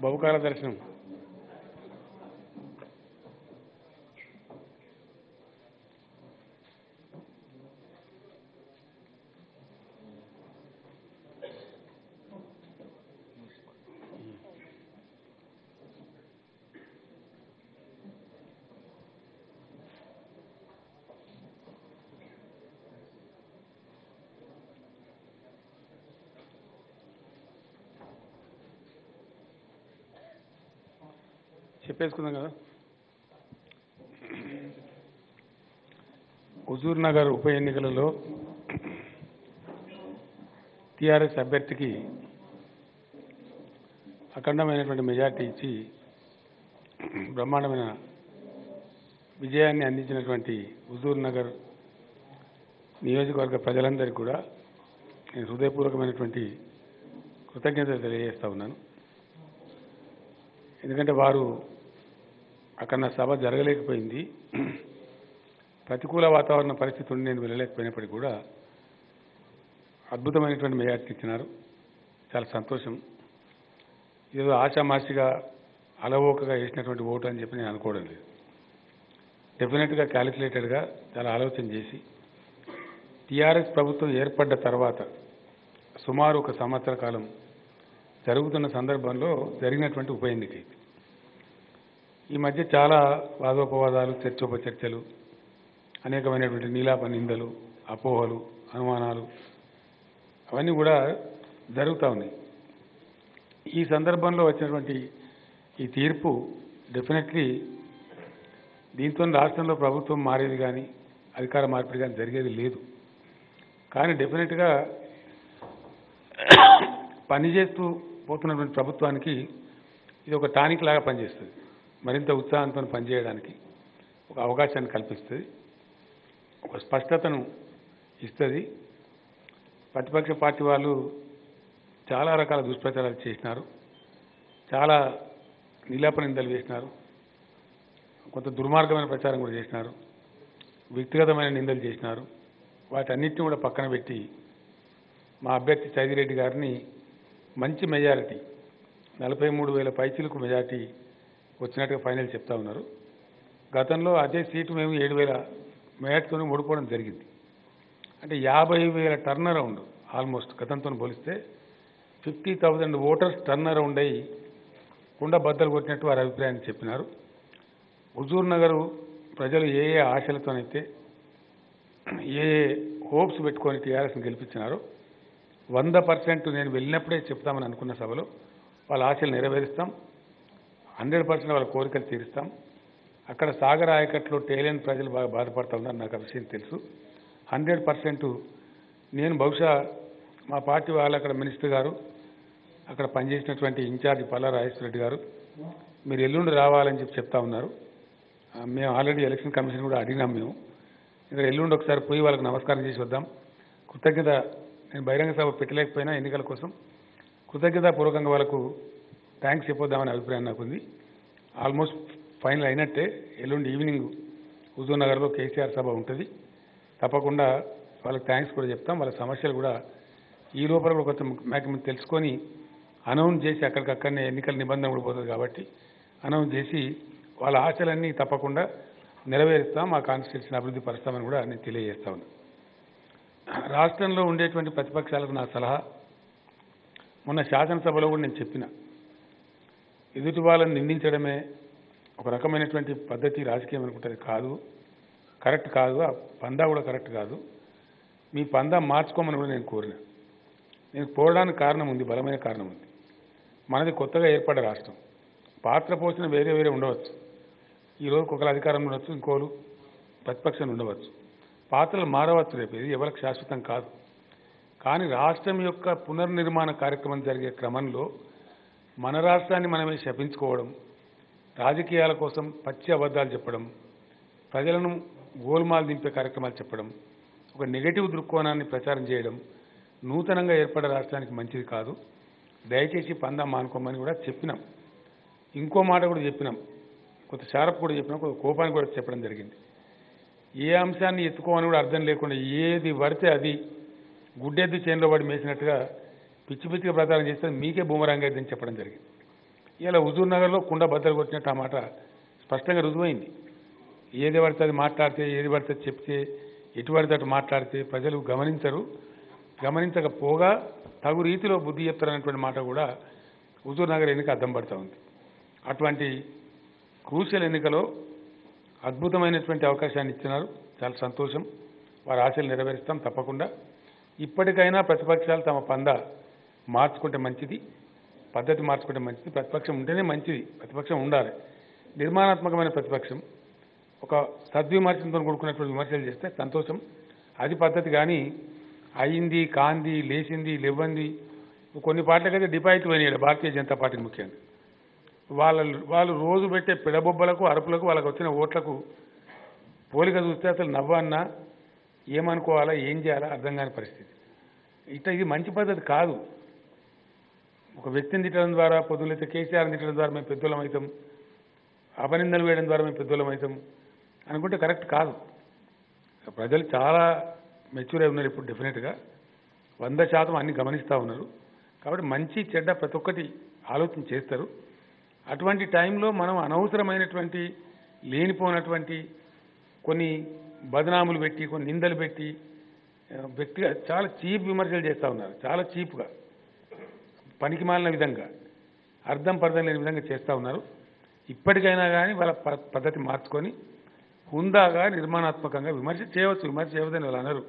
బహుకాల దర్శనం. చెప్పేసుకుందాం కదా. హుజూర్ నగర్ ఉప ఎన్నికలలో టీఆర్ఎస్ అభ్యర్థికి అఖండమైనటువంటి మెజార్టీ ఇచ్చి బ్రహ్మాండమైన విజయాన్ని అందించినటువంటి హుజూర్ నగర్ నియోజకవర్గ ప్రజలందరికీ కూడా నేను హృదయపూర్వకమైనటువంటి కృతజ్ఞతలు తెలియజేస్తా ఉన్నాను. ఎందుకంటే వారు అక్కడ నా సభ జరగలేకపోయింది. ప్రతికూల వాతావరణ పరిస్థితి ఉండి నేను వెళ్ళలేకపోయినప్పటికీ కూడా అద్భుతమైనటువంటి మెజార్టీ ఇచ్చినారు. చాలా సంతోషం. ఏదో ఆశామాసిగా అలవోకగా వేసినటువంటి ఓటు అని చెప్పి నేను అనుకోవడం లేదు. డెఫినెట్గా క్యాలిక్యులేటెడ్గా చాలా ఆలోచన చేసి టీఆర్ఎస్ ప్రభుత్వం ఏర్పడ్డ తర్వాత సుమారు ఒక సంవత్సర కాలం జరుగుతున్న సందర్భంలో జరిగినటువంటి ఉప ఎన్నిక ఇది. ఈ మధ్య చాలా వాదోపవాదాలు చర్చోపచర్చలు అనేకమైనటువంటి నీలాప నిందలు అపోహలు అనుమానాలు అవన్నీ కూడా జరుగుతూ ఉన్నాయి. ఈ సందర్భంలో వచ్చినటువంటి ఈ తీర్పు డెఫినెట్లీ దీంతో రాష్ట్రంలో ప్రభుత్వం మారేది కానీ అధికార మార్పిడి కానీ జరిగేది లేదు. కానీ డెఫినెట్గా పనిచేస్తూ పోతున్నటువంటి ప్రభుత్వానికి ఇది ఒక టానిక్ లాగా పనిచేస్తుంది. మరింత ఉత్సాహంతో పనిచేయడానికి ఒక అవకాశాన్ని కల్పిస్తుంది. ఒక స్పష్టతను ఇస్తుంది. ప్రతిపక్ష పార్టీ వాళ్ళు చాలా రకాల దుష్ప్రచారాలు చేసినారు. చాలా నిలాప నిందలు చేసినారు కొంత దుర్మార్గమైన ప్రచారం కూడా చేసినారు. వ్యక్తిగతమైన నిందలు చేసినారు. వాటన్నిటిని కూడా పక్కన పెట్టి మా అభ్యర్థి చైదిరెడ్డి గారిని మంచి మెజారిటీ నలభై మూడు వేల పైచీలకు మెజారిటీ వచ్చినట్టుగా ఫైనల్ చెప్తా ఉన్నారు. గతంలో అదే సీటు మేము ఏడు వేల మెజార్టీతో ఓడిపోవడం జరిగింది. అంటే యాభై వేల టర్న్ అరౌండ్ ఆల్మోస్ట్ గతంతో పోలిస్తే fifty thousand voters turn around అయ్యి కుండ బద్దలు కొట్టినట్టు వారి అభిప్రాయాన్ని చెప్పినారు. హుజూర్ నగరు ప్రజలు ఏ ఏ ఆశలతోనైతే ఏ ఏ హోప్స్ పెట్టుకొని టీఆర్ఎస్ని గెలిపించినారో వంద పర్సెంట్ నేను వెళ్ళినప్పుడే చెప్తామని అనుకున్న సభలో వాళ్ళ ఆశలు నెరవేరుస్తాం. హండ్రెడ్ పర్సెంట్ వాళ్ళ కోరికలు తీరుస్తాం. అక్కడ సాగర్ ఆయకట్లో టేలియన్ ప్రజలు బాగా బాధపడతా ఉన్నారు నాకు ఆ విషయం తెలుసు. హండ్రెడ్ పర్సెంట్ నేను బహుశా మా పార్టీ వాళ్ళు అక్కడ మినిస్టర్ గారు అక్కడ పనిచేసినటువంటి ఇన్ఛార్జ్ పల్లా రాజేశ్వరరెడ్డి గారు మీరు ఎల్లుండి రావాలని చెప్పి చెప్తా ఉన్నారు. మేము ఆల్రెడీ ఎలక్షన్ కమిషన్ కూడా అడిగినాం మేము. ఇక్కడ ఎల్లుండి ఒకసారి పోయి వాళ్ళకి నమస్కారం చేసి వద్దాం. కృతజ్ఞత నేను బహిరంగ సభ పెట్టలేకపోయినా ఎన్నికల కోసం. కృతజ్ఞతాపూర్వకంగా వాళ్ళకు థ్యాంక్స్ చెప్పొద్దామనే అభిప్రాయం నాకు ఉంది ఆల్మోస్ట్ ఫైనల్ అయినట్టే ఎల్లుండి ఈవినింగ్ హుజూర్ నగర్లో కేసీఆర్ సభ ఉంటుంది. తప్పకుండా వాళ్ళకి థ్యాంక్స్ కూడా చెప్తాం. వాళ్ళ సమస్యలు కూడా ఈ లోపల కూడా కొంచెం మాకు తెలుసుకొని అనౌన్స్ చేసి అక్కడికక్కడనే ఎన్నికల నిబంధన కూడా పోతుంది కాబట్టి అనౌన్స్ చేసి వాళ్ళ ఆశలన్నీ తప్పకుండా నెరవేరుస్తాం. మా కాన్స్టిట్యూషన్ అభివృద్ధి పరుస్తామని కూడా నేను తెలియజేస్తా ఉన్నాను రాష్ట్రంలో ఉండేటువంటి ప్రతిపక్షాలకు నా సలహా. మొన్న శాసనసభలో కూడా నేను చెప్పిన ఎదుటి వాళ్ళని నిందించడమే ఒక రకమైనటువంటి పద్ధతి రాజకీయం అనుకుంటుంది కాదు. కరెక్ట్ కాదు. ఆ పందా కూడా కరెక్ట్ కాదు. మీ పందా మార్చుకోమని కూడా నేను కోరిన. నేను కోరడానికి కారణం ఉంది బలమైన కారణం ఉంది. మనది కొత్తగా ఏర్పడ్డ రాష్ట్రం. పాత్ర పోషణ వేరే వేరే ఉండవచ్చు. ఈ రోజు ఒకరు అధికారంలో ఉండొచ్చు ఇంకోరు ప్రతిపక్షం ఉండవచ్చు. పాత్రలు మారవచ్చు రేపు. ఇది ఎవరికి శాశ్వతం కాదు. కానీ రాష్ట్రం యొక్క పునర్నిర్మాణ కార్యక్రమం జరిగే క్రమంలో మన రాష్ట్రాన్ని మనమే శపించుకోవడం రాజకీయాల కోసం పచ్చి అబద్ధాలు చెప్పడం ప్రజలను గోల్మాల్ దింపే కార్యక్రమాలు చెప్పడం ఒక నెగటివ్ దృక్కోణాన్ని ప్రచారం చేయడం నూతనంగా ఏర్పడే రాష్ట్రానికి మంచిది కాదు. దయచేసి పందా మానుకోమని కూడా చెప్పినాం. ఇంకో మాట కూడా చెప్పినాం. కొంత షారప్ కూడా చెప్పినాం. కొంత కోపాన్ని కూడా చెప్పడం జరిగింది. ఏ అంశాన్ని ఎత్తుకోమని కూడా అర్థం లేకుండా ఏది పడితే అది గుడ్డెద్దు చేనులో పడి మేసినట్టుగా పిచ్చి పిచ్చిగా ప్రచారం చేస్తే మీకే బూమరాంగ్ అయిద్దని చెప్పడం జరిగింది. ఇలా హుజూర్ నగర్లో కుండ బద్దలు కొట్టినట్టు ఆ మాట స్పష్టంగా రుజువైంది. ఏది పడితే అది మాట్లాడితే ఏది పడితే అది చెప్తే ఎటు పడితే అటు మాట్లాడితే ప్రజలు గమనించరు. గమనించకపోగా తగు రీతిలో బుద్ధి చెప్తారనేటువంటి మాట కూడా హుజూర్ నగర్ ఎన్నిక అద్దం పడుతూ ఉంది. అటువంటి క్రూషియల్ ఎన్నికలో అద్భుతమైనటువంటి అవకాశాన్ని ఇచ్చినారు. చాలా సంతోషం. వారి ఆశలు నెరవేరుస్తాం తప్పకుండా. ఇప్పటికైనా ప్రతిపక్షాలు తమ పంద మార్చుకుంటే మంచిది పద్ధతి మార్చుకుంటే మంచిది ప్రతిపక్షం ఉంటేనే మంచిది ప్రతిపక్షం ఉండాలి. నిర్మాణాత్మకమైన ప్రతిపక్షం ఒక సద్విమర్శంతో కూడుకున్నటువంటి విమర్శలు చేస్తే సంతోషం. అది పద్ధతి కానీ అయింది కాంది లేచింది లేవంది కొన్ని పార్టీలకైతే డిపాజిట్ పోయినాయి భారతీయ జనతా పార్టీ ముఖ్యంగా. వాళ్ళ వాళ్ళు రోజు పెట్టే పిడబొబ్బలకు అరుపులకు వాళ్ళకి వచ్చిన ఓట్లకు పోలిక చూస్తే అసలు నవ్వన్నా ఏమనుకోవాలా ఏం చేయాలా అర్థం కాని పరిస్థితి. ఇట్లా ఇది మంచి పద్ధతి కాదు. ఒక వ్యక్తిని తిట్టడం ద్వారా పొద్దులైతే కేసీఆర్ని తిట్టడం ద్వారా మేము పెద్దలం అవుతాం. అపనిందలు వేయడం ద్వారా మేము పెద్దోళ్ళం అవుతాం అనుకుంటే కరెక్ట్ కాదు. ప్రజలు చాలా మెచ్యూర్ అయి ఉన్నారు ఇప్పుడు డెఫినెట్గా వంద శాతం అన్ని గమనిస్తూ ఉన్నారు. కాబట్టి మంచి చెడ్డ ప్రతి ఒక్కటి ఆలోచన చేస్తారు. అటువంటి టైంలో మనం అనవసరమైనటువంటి లేనిపోనటువంటి కొన్ని బదనాములు పెట్టి కొన్ని నిందలు పెట్టి వ్యక్తిగా చాలా చీప్ విమర్శలు చేస్తూ ఉన్నారు. చాలా చీప్గా. పనికి మాలిన విధంగా అర్థం పర్థం లేని విధంగా చేస్తూ ఉన్నారు. ఇప్పటికైనా కానీ వాళ్ళ ప- పద్ధతి మార్చుకొని హుందాగా నిర్మాణాత్మకంగా విమర్శ చేయవచ్చు విమర్శ చేయవద్దని వాళ్ళు అన్నారు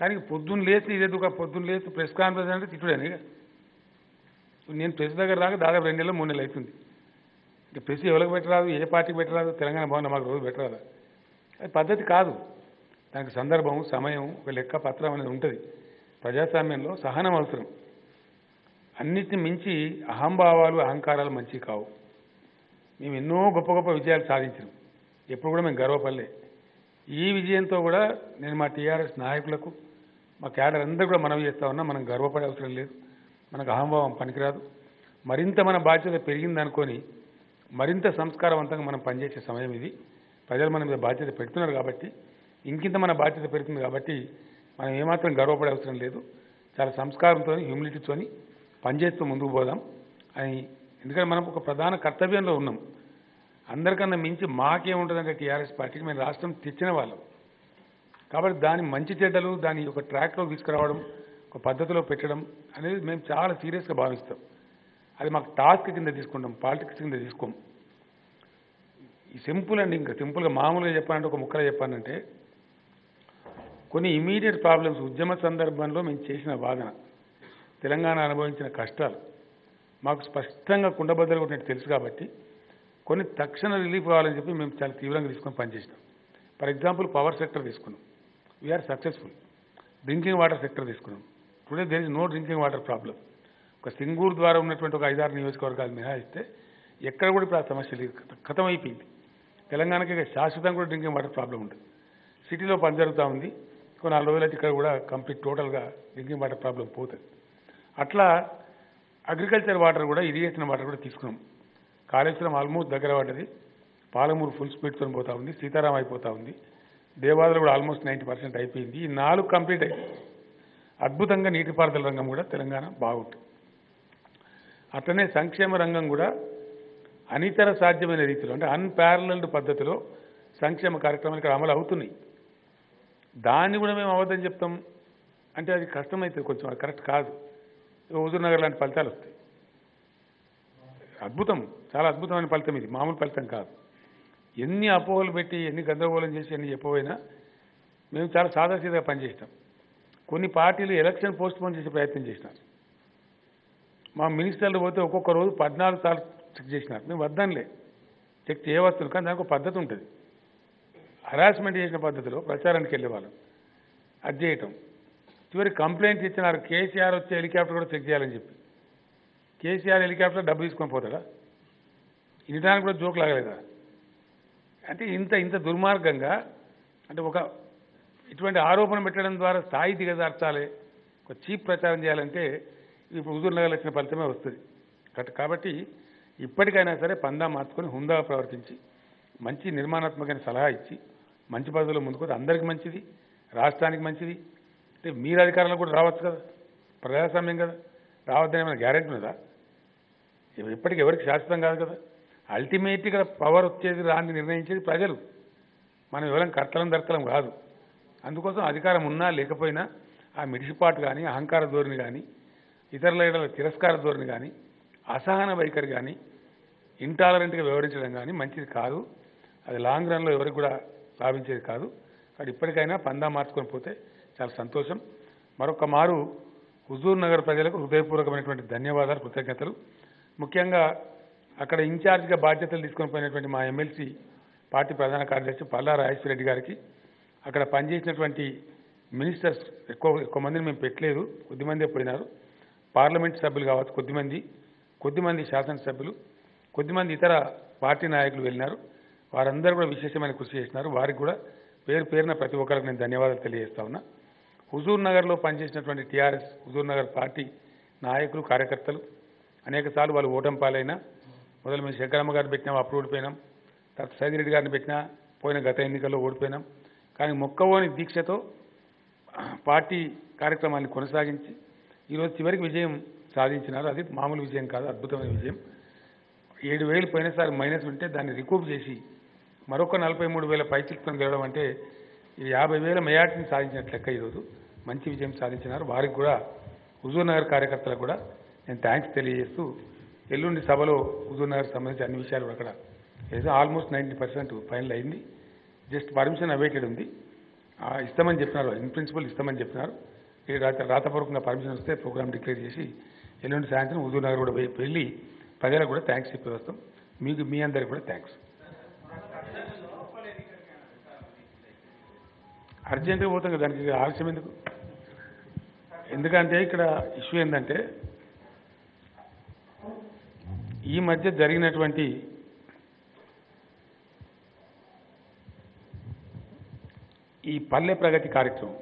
కానీ పొద్దున్న లేచి ఇదేదో పొద్దున్న లేచి ప్రెస్ కాన్ఫరెన్స్ అంటే తిట్టుడని నేను ప్రెస్ దగ్గర రాక దాదాపు రెండు నెలలు మూడు నెలలు అవుతుంది ఇంకా ప్రెస్ ఎవరికి పెట్టరాదు ఏ పార్టీకి పెట్టరాదు తెలంగాణ భవన్ మాకు రోజు పెట్టరాదు? అది పద్ధతి కాదు. దానికి సందర్భం సమయం ఒక లెక్క పత్రం అనేది ఉంటుంది. ప్రజాస్వామ్యంలో సహనం అవసరం. అన్నిటిని మించి అహంభావాలు అహంకారాలు మంచి కావు. మేము ఎన్నో గొప్ప గొప్ప విజయాలు సాధించాం ఎప్పుడు కూడా మేము గర్వపడలే. ఈ విజయంతో కూడా నేను మా టీఆర్ఎస్ నాయకులకు మా క్యాడర్ అందరూ కూడా మనవి చేస్తా ఉన్నా మనం గర్వపడే అవసరం లేదు. మనకు అహంభావం పనికిరాదు. మరింత మన బాధ్యత పెరిగిందనుకొని మరింత సంస్కారవంతంగా మనం పనిచేసే సమయం ఇది. ప్రజలు మన మీద బాధ్యత పెడుతున్నారు కాబట్టి ఇంకింత మన బాధ్యత పెడుతుంది కాబట్టి మనం ఏమాత్రం గర్వపడే అవసరం లేదు. చాలా సంస్కారంతో హ్యూమిలిటీతోని పనిచేస్తూ ముందుకు పోదాం. అని ఎందుకంటే మనం ఒక ప్రధాన కర్తవ్యంలో ఉన్నాం. అందరికన్నా మించి మాకేముంటుందంటే టీఆర్ఎస్ పార్టీకి మేము రాష్ట్రం తెచ్చిన వాళ్ళం. కాబట్టి దాని మంచి చెడ్డలు దాని ఒక ట్రాక్లో తీసుకురావడం ఒక పద్ధతిలో పెట్టడం అనేది మేము చాలా సీరియస్గా భావిస్తాం. అది మాకు టాస్క్ కింద తీసుకుంటాం పాలిటిక్స్ కింద తీసుకోం. ఈ సింపుల్ అండి ఇంకా సింపుల్గా మామూలుగా చెప్పాలంటే ఒక ముక్కలో చెప్పానంటే కొన్ని ఇమీడియట్ ప్రాబ్లమ్స్ ఉద్యమ సందర్భంలో మేము చేసిన వాదన. తెలంగాణ అనుభవించిన కష్టాలు మాకు స్పష్టంగా కుండబద్దలు కొట్టినట్టు తెలుసు కాబట్టి కొన్ని తక్షణ రిలీఫ్ కావాలని చెప్పి మేము చాలా తీవ్రంగా తీసుకొని పనిచేసినాం. ఫర్ ఎగ్జాంపుల్ పవర్ సెక్టర్ తీసుకున్నాం. We are successful drinking water sector తీసుకున్నాం. Today there is no drinking water problem ఒక సింగూరు ద్వారా ఉన్నటువంటి ఒక ఐదారు నియోజకవర్గాలు మినహాయిస్తే ఎక్కడ కూడా ఇప్పుడు ఆ సమస్య లేదు. ఖతం- అయిపోయింది తెలంగాణకి శాశ్వతంగా కూడా డ్రింకింగ్ వాటర్ ప్రాబ్లం ఉంటుంది సిటీలో పని జరుగుతూ ఉంది. కొన్ని నాలుగు రోజులైతే ఇక్కడ కూడా కంప్లీట్ టోటల్గా డ్రింకింగ్ వాటర్ ప్రాబ్లం పోతుంది. అట్లా అగ్రికల్చర్ వాటర్ కూడా ఇరిగేషన్ వాటర్ కూడా తీసుకున్నాం. కాళేశ్వరం ఆల్మోస్ట్ దగ్గర పడ్డది పాలమూరు ఫుల్ స్పీడ్తో పోతా ఉంది. సీతారాం అయిపోతా ఉంది. దేవాదులు కూడా ఆల్మోస్ట్ నైంటీ పర్సెంట్ అయిపోయింది. ఈ నాలుగు కంప్లీట్ అయింది అద్భుతంగా నీటిపారుదల రంగం కూడా తెలంగాణ బాగుంటుంది అట్లనే సంక్షేమ రంగం కూడా అనితర సాధ్యమైన రీతిలో అంటే అన్పారలల్డ్ పద్ధతిలో సంక్షేమ కార్యక్రమాలు ఇక్కడ అమలు అవుతున్నాయి. దాన్ని కూడా మేము అవద్దని చెప్తాం. అంటే అది కష్టమైతే కొంచెం కరెక్ట్ కాదు. హుజూర్నగర్ లాంటి ఫలితాలు వస్తాయి. అద్భుతం చాలా అద్భుతమైన ఫలితం ఇది. మామూలు ఫలితం కాదు. ఎన్ని అపోహలు పెట్టి ఎన్ని గందరగోళం చేసి ఎన్ని చెప్పబోయినా మేము చాలా సాదాసీదాగా పనిచేసినాం కొన్ని పార్టీలు ఎలక్షన్ పోస్ట్ పోన్ చేసే ప్రయత్నం చేసినారు. మా మినిస్టర్లు పోతే ఒక్కొక్క రోజు పద్నాలుగు సార్లు చెక్ చేసినారు. మేము వద్దనిలే. చెక్ చేయవస్తుంది కానీ దానికి ఒక పద్ధతి ఉంటుంది. హరాస్మెంట్ చేసిన పద్ధతిలో ప్రచారానికి వెళ్ళేవాళ్ళం. అది చేయటం. చివరి కంప్లైంట్ ఇచ్చినారు. కేసీఆర్ వచ్చే హెలికాప్టర్ కూడా చెక్ చేయాలని చెప్పి. కేసీఆర్ హెలికాప్టర్ డబ్బు తీసుకొని పోతాడా? వినడానికి కూడా జోక్ లాగలేదా? అంటే ఇంత ఇంత దుర్మార్గంగా అంటే ఒక ఇటువంటి ఆరోపణ పెట్టడం ద్వారా స్థాయి దిగజార్చాలి ఒక చీప్ ప్రచారం చేయాలంటే ఇప్పుడు హుజూర్ నగర్ వచ్చిన ఫలితమే వస్తుంది. కట్- కాబట్టి ఇప్పటికైనా సరే పందా మార్చుకొని హుందాగా ప్రవర్తించి మంచి నిర్మాణాత్మకమైన సలహా ఇచ్చి మంచి పద్ధతిలో ముందుకు అందరికీ మంచిది రాష్ట్రానికి మంచిది అంటే మీరు అధికారంలో కూడా రావచ్చు కదా. ప్రజాస్వామ్యం కదా. రావద్దని ఏమైనా గ్యారెంటీ ఉందా ఇప్పటికి ఎవరికి శాశ్వతం కాదు కదా. అల్టిమేట్గా పవర్ వచ్చేది రాని నిర్ణయించేది ప్రజలు. మనం ఎవరం కర్తలం దర్తలం కాదు. అందుకోసం అధికారం ఉన్నా లేకపోయినా ఆ మిడిసిపాటు కానీ అహంకార ధోరణి కానీ ఇతరుల ఎడల తిరస్కార ధోరణి కానీ అసహన వైఖరి కానీ ఇంటాలరెంట్గా వ్యవహరించడం కానీ మంచిది కాదు. అది లాంగ్ రన్లో ఎవరికి కూడా లాభించేది కాదు. కాబట్టి ఇప్పటికైనా పందా మార్చుకొని పోతే చాలా సంతోషం. మరొక మారు హుజూర్ నగర్ ప్రజలకు హృదయపూర్వకమైనటువంటి ధన్యవాదాలు కృతజ్ఞతలు. ముఖ్యంగా అక్కడ ఇన్ఛార్జ్గా బాధ్యతలు తీసుకొని పోయినటువంటి మా ఎమ్మెల్సీ పార్టీ ప్రధాన కార్యదర్శి పల్లా రాజేశ్వర గారికి అక్కడ పనిచేసినటువంటి మినిస్టర్స్ ఎక్కువ ఎక్కువ మందిని మేము పెట్టలేదు కొద్దిమందే పోయినారు. పార్లమెంట్ సభ్యులు కావచ్చు కొద్దిమంది కొద్దిమంది శాసనసభ్యులు కొద్దిమంది ఇతర పార్టీ నాయకులు వెళ్ళినారు. వారందరూ కూడా విశేషమైన కృషి చేసినారు. వారికి కూడా పేరు పేరున ప్రతి ఒక్కరికి నేను ధన్యవాదాలు తెలియజేస్తా ఉన్నా. హుజూర్ నగర్లో పనిచేసినటువంటి టీఆర్ఎస్ హుజూర్ నగర్ పార్టీ నాయకులు కార్యకర్తలు అనేక సార్లు వాళ్ళు ఓటమి పాలైనా మొదలు మేము శంకరమ్మ గారిని పెట్టినాం అప్పుడు ఓడిపోయినాం. తర్వాత సైదిరెడ్డి గారిని పెట్టినా పోయిన గత ఎన్నికల్లో ఓడిపోయినాం. కానీ మొక్కవోని దీక్షతో పార్టీ కార్యక్రమాన్ని కొనసాగించి ఈరోజు చివరికి విజయం సాధించినారు. అది మామూలు విజయం కాదు అద్భుతమైన విజయం. ఏడు వేలు పోయినసారి మైనస్ ఉంటే దాన్ని రికూప్ చేసి మరొక నలభై మూడు వేల పైచిత్తం గెలవడం అంటే ఈ యాభై వేల మెజార్టీని సాధించినట్లు లెక్క ఈరోజు మంచి విజయం సాధించినారు. వారికి కూడా హుజూర్నగర్ కార్యకర్తలకు కూడా నేను థ్యాంక్స్ తెలియజేస్తూ ఎల్లుండి సభలో హుజూర్నగర్ సంబంధించి అన్ని విషయాలు కూడా అక్కడ ఏదో ఆల్మోస్ట్ నైంటీ పర్సెంట్ ఫైనల్ అయింది. జస్ట్ పర్మిషన్ అవైటెడ్ ఉంది. ఇస్తామని చెప్పినారు. ఇన్ ప్రిన్సిపల్ ఇస్తామని చెప్పినారు. ఈ రాత రాతపూర్వకంగా పర్మిషన్ వస్తే ప్రోగ్రామ్ డిక్లేర్ చేసి ఎల్లుండి సాయంత్రం హుజూర్నగర్ కూడా వెళ్ళి ప్రజలకు కూడా థ్యాంక్స్ చెప్పి వస్తాం. మీకు మీ అందరికి కూడా థ్యాంక్స్ అర్జెంటుగా పోతాం కదా దానికి ఆలస్యం ఎందుకు? ఎందుకంటే ఇక్కడ ఇష్యూ ఏంటంటే ఈ మధ్య జరిగినటువంటి ఈ పల్లె ప్రగతి కార్యక్రమం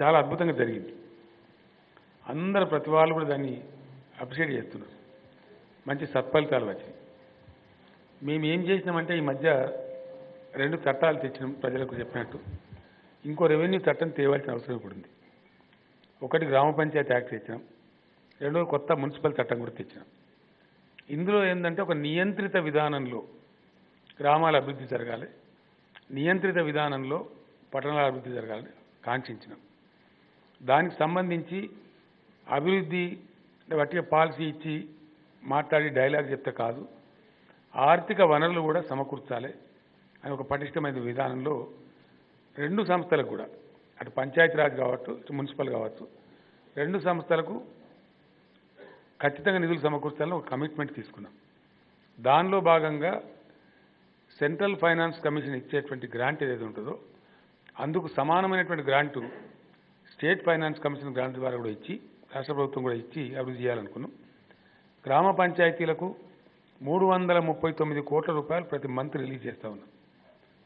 చాలా అద్భుతంగా జరిగింది. అందరు ప్రతి వాళ్ళు కూడా దాన్ని అప్రిషియేట్ చేస్తున్నారు. మంచి సత్ఫలితాలు వచ్చాయి మేము ఏం చేసినామంటే ఈ మధ్య రెండు చట్టాలు తెచ్చినాం ప్రజలకు చెప్పినట్టు ఇంకో రెవెన్యూ చట్టం తేవాల్సిన అవసరం ఇప్పుడు ఉంది. ఒకటి గ్రామ పంచాయతీ యాక్ట్ తెచ్చినాం. రెండో కొత్త మున్సిపల్ చట్టం కూడా తెచ్చినాం. ఇందులో ఏంటంటే ఒక నియంత్రిత విధానంలో గ్రామాల అభివృద్ధి జరగాలి. నియంత్రిత విధానంలో పట్టణాల అభివృద్ధి జరగాలని కాంక్షించినాం. దానికి సంబంధించి అభివృద్ధి అంటే వట్టిగా పాలసీ ఇచ్చి మాట్లాడి డైలాగ్ చెప్తే కాదు. ఆర్థిక వనరులు కూడా సమకూర్చాలి. అని ఒక పటిష్టమైన విధానంలో రెండు సంస్థలకు కూడా అటు పంచాయతీరాజ్ కావచ్చు ఇటు మున్సిపల్ కావచ్చు రెండు సంస్థలకు ఖచ్చితంగా నిధులు సమకూర్చాలని ఒక కమిట్మెంట్ తీసుకున్నాం. దానిలో భాగంగా సెంట్రల్ ఫైనాన్స్ కమిషన్ ఇచ్చేటువంటి గ్రాంట్ ఏదైతే ఉంటుందో అందుకు సమానమైనటువంటి grant state finance commission grant ద్వారా కూడా ఇచ్చి రాష్ట్ర ప్రభుత్వం కూడా ఇచ్చి అభివృద్ధి చేయాలనుకున్నాం. గ్రామ పంచాయతీలకు మూడు వందల ముప్పై తొమ్మిది కోట్ల రూపాయలు ప్రతి మంత్ రిలీజ్ చేస్తూ ఉన్నాం.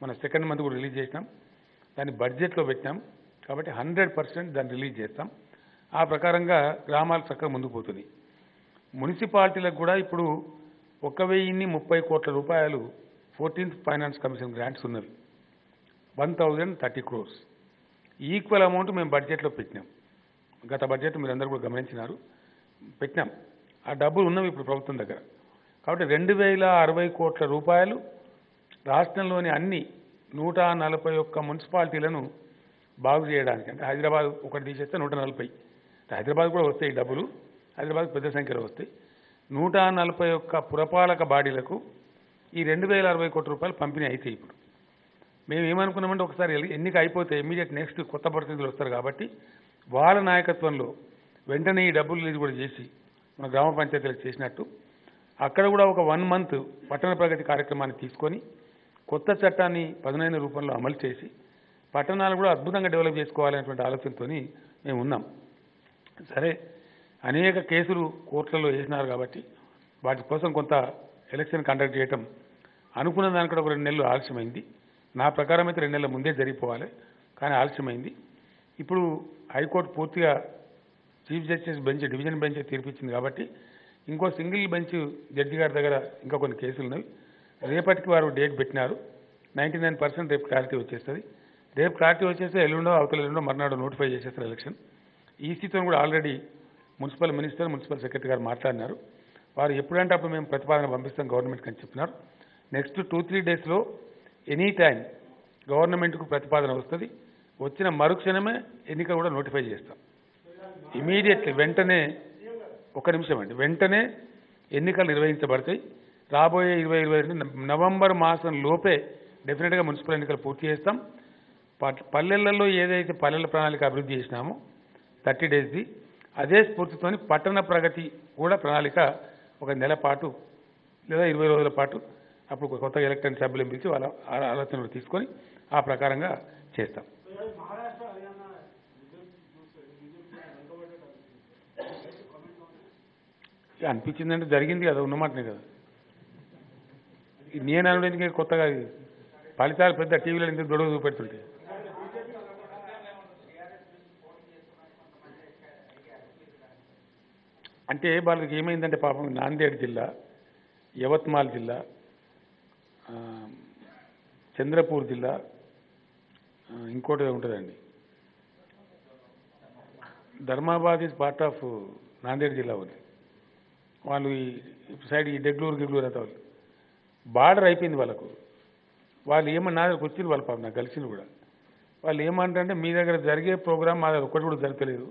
మన సెకండ్ మంత్ కూడా రిలీజ్ చేసినాం. దాన్ని బడ్జెట్లో పెట్టినాం. కాబట్టి హండ్రెడ్ పర్సెంట్ దాన్ని రిలీజ్ చేస్తాం. ఆ ప్రకారంగా గ్రామాలు చక్కగా ముందుకు పోతుంది మున్సిపాలిటీలకు కూడా ఇప్పుడు ఒక వెయ్యిన్ని ముప్పై కోట్ల రూపాయలు ఫోర్టీన్త్ ఫైనాన్స్ కమిషన్ గ్రాంట్స్ ఉన్నవి. One thousand thirty crores equal amount మేము బడ్జెట్లో పెట్టినాం. గత బడ్జెట్ మీరు అందరూ కూడా గమనించినారు. పెట్టినాం. ఆ డబ్బులు ఉన్నవి ఇప్పుడు ప్రభుత్వం దగ్గర. కాబట్టి రెండు వేల అరవై కోట్ల రూపాయలు రాష్ట్రంలోని అన్ని నూట నలభై ఒక్క మున్సిపాలిటీలను బాగు చేయడానికి అంటే హైదరాబాద్ ఒకటి తీసేస్తే నూట నలభై. హైదరాబాద్ కూడా వస్తాయి డబ్బులు హైదరాబాద్ పెద్ద సంఖ్యలో వస్తాయి. నూట నలభై ఒక్క పురపాలక బాడీలకు ఈ రెండు వేల అరవై కోట్ల రూపాయలు పంపిణీ అయితే ఇప్పుడు. మేము ఏమనుకున్నామంటే ఒకసారి ఎన్నిక అయిపోతే ఇమీడియట్ నెక్స్ట్ కొత్త ప్రతినిధులు వస్తారు కాబట్టి వాళ్ళ నాయకత్వంలో వెంటనే ఈ డబ్బులు రిలీజ్ కూడా చేసి మన గ్రామ పంచాయతీలకు చేసినట్టు. అక్కడ కూడా ఒక వన్ మంత్ పట్టణ ప్రగతి కార్యక్రమాన్ని తీసుకొని కొత్త చట్టాన్ని పదునైన రూపంలో అమలు చేసి పట్టణాలు కూడా అద్భుతంగా డెవలప్ చేసుకోవాలనేటువంటి ఆలోచనతో మేము ఉన్నాం. సరే అనేక కేసులు కోర్టులలో వేసినారు కాబట్టి వాటి కోసం కొంత ఎలక్షన్ కండక్ట్ చేయటం అనుకున్న దానికంటే ఒక రెండు నెలలు ఆలస్యమైంది. నా ప్రకారం అయితే రెండు నెలల ముందే జరిగిపోవాలి కానీ ఆలస్యమైంది. ఇప్పుడు హైకోర్టు పూర్తిగా chief justice bench division bench తీర్పిచ్చింది కాబట్టి ఇంకో సింగిల్ బెంచ్ జడ్జి గారి దగ్గర ఇంకా కొన్ని కేసులు ఉన్నవి రేపటికి వారు డేట్ పెట్టినారు. నైంటీ నైన్ పర్సెంట్ రేపు క్లారిటీ వచ్చేస్తుంది. రేపు క్లారిటీ వచ్చేస్తే ఎల్లుండో అవతల ఎల్లుండో మర్నాడు నోటిఫై చేసేస్తారు ఎలక్షన్. ఈసీతో కూడా already municipal minister municipal secretary గారు మాట్లాడినారు. వారు ఎప్పుడంటే అప్పుడు మేము ప్రతిపాదన పంపిస్తాం గవర్నమెంట్కి అని చెప్పినారు. నెక్స్ట్ టూ త్రీ డేస్లో ఎనీ టైం గవర్నమెంట్కు ప్రతిపాదన వస్తుంది. వచ్చిన మరుక్షణమే ఎన్నిక కూడా నోటిఫై చేస్తాం. ఇమీడియట్లీ వెంటనే ఒక నిమిషం అండి. వెంటనే ఎన్నికలు నిర్వహించబడతాయి. రాబోయే ఇరవై ఇరవై రెండు నవంబర్ మాసం లోపే డెఫినెట్గా మున్సిపల్ ఎన్నికలు పూర్తి చేస్తాం. పల్లెలలో ఏదైతే పల్లెల ప్రణాళిక అభివృద్ధి చేసినామో థర్టీ డేస్ది అదే స్ఫూర్తితోని పట్టణ ప్రగతి కూడా ప్రణాళిక ఒక నెల పాటు లేదా ఇరవై రోజుల పాటు అప్పుడు కొత్త ఎలక్టెడ్ సభ్యులను పిలిచి వాళ్ళ ఆలోచనలు తీసుకొని ఆ ప్రకారంగా చేస్తాం. అనిపించిందంటే జరిగింది కదా ఉన్నమాటనే కదా. నేను అనడానికి కొత్తగా? ఫలితాలు పెద్ద టీవీలో ఎందుకు గొడవ చూపెడుతుంటే? అంటే వాళ్ళకి ఏమైందంటే పాపం నాందేడ్ జిల్లా యవత్మాల్ జిల్లా చంద్రపూర్ జిల్లా ఇంకోటి ఉంటుందండి. Dharmabad is part of Nanded జిల్లా ఉంది వాళ్ళు ఈ సైడ్ ఈ డెగ్లూరు గిగ్లూరు అంతా వాళ్ళు. బార్డర్ అయిపోయింది వాళ్ళకు. వాళ్ళు ఏమన్నా నా వచ్చింది వాళ్ళ పాపం నాకు కలిసింది కూడా. వాళ్ళు ఏమంటారంటే మీ దగ్గర జరిగే ప్రోగ్రామ్ మా దగ్గర ఒక్కటి కూడా జరగలేదు.